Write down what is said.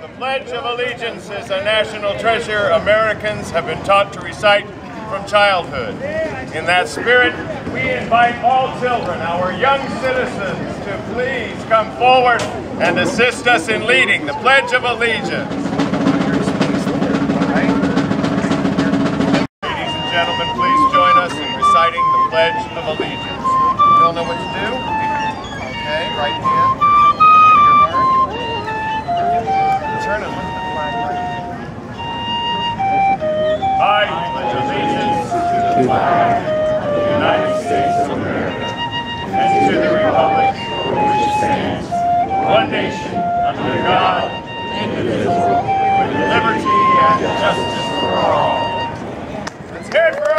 The Pledge of Allegiance is a national treasure Americans have been taught to recite from childhood. In that spirit, we invite all children, our young citizens, to please come forward and assist us in leading the Pledge of Allegiance. Ladies and gentlemen, please join us in reciting the Pledge of Allegiance. You all know what to do? Okay, right hand. of the United States of America and to the republic for which it stands, one nation, under God, indivisible, with liberty and justice for all. Let's hear it for